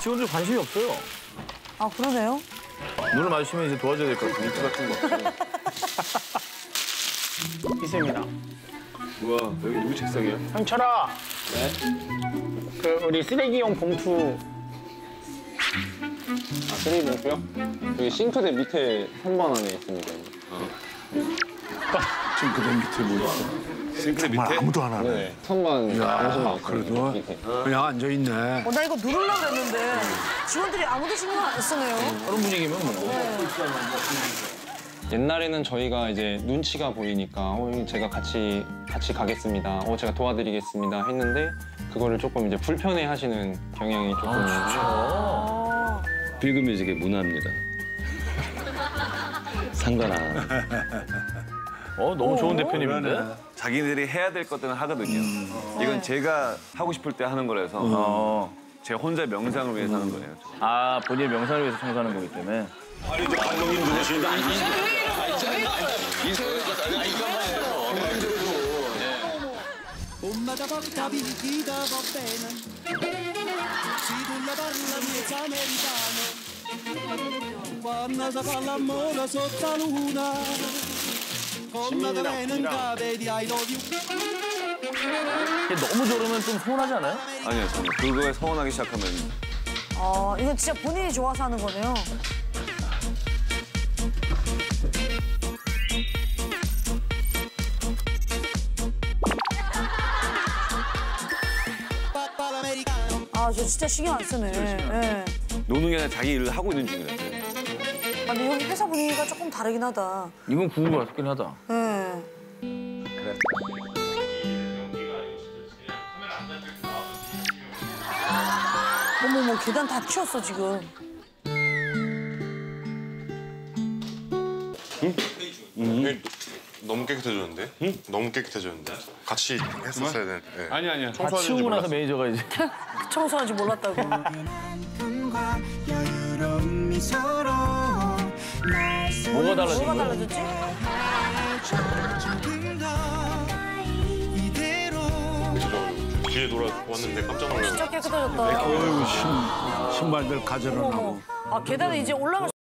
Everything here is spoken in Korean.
직원들 관심이 없어요. 아 그러네요. 눈을 마주치면 이제 도와줘야 될 것 같아요. 리프 같은 거. 이쌤이다. 우와, 여기 누구 책상이야? 형철아. 네. 그 우리 쓰레기용 봉투 아, 쓰레기 봉투요? 여기 싱크대 밑에 선반 안에 있습니다. 싱크대 밑에 뭐 있어? 싱크대 밑에? 아무도 안 하네. 네. 선반 잠시만 그래도. 그냥 앉아 있네. 어, 나 이거 누르려고 그랬는데 직원들이 아무도 신경 안 쓰네요. 그런 분위기면 뭐. 옛날에는 저희가 이제 눈치가 보이니까 어, 제가 같이 같이 가겠습니다. 어, 제가 도와드리겠습니다. 했는데 그거를 조금 이제 불편해 하시는 경향이 조금 아, 빌그뮤직의 문화입니다. 상관 안. 어, 너무 좋은 대표님인데? 자기들이 해야 될 것들은 하거든요. 이건 제가 하고 싶을 때 하는 거라서 어. 제 혼자 명상을 위해서 하는 거예요. 아, 본인의 명상을 위해서 청소하는 거기 때문에. Tu la parla miezza americano Quando si fa l'amore sotto la luna Vedi I love you 이게 너무 저러면 좀 서운하지 않아요? 아니요, 저는 그거에 서운하기 시작하면 어, 이건 진짜 본인이 좋아서 하는 거네요. 아, 저 진짜 신경 안 쓰네. 예. 노는 게 아니라 자기 일을 하고 있는 중이라서. 아, 근데 여기 회사 분위기가 조금 다르긴 하다. 이건 구분 것 같긴 하다. 예. 어머머, 계단 다 치웠어, 지금. 너무 깨끗해졌는데? 너무 깨끗해졌는데? 같이 했었어야 되는데. 아니 아니요. 다 치우고 나서 매니저가 이제. 청소한지 몰랐다고. 뭐가 달라진 뭐가 거야? 달라졌지? 뒤에 돌아왔는데 깜짝 놀랐어. 진짜 깨끗해졌다. 어휴, 신, 신발들 가져놓고. 어머. 아, 계단에 이제 올라갈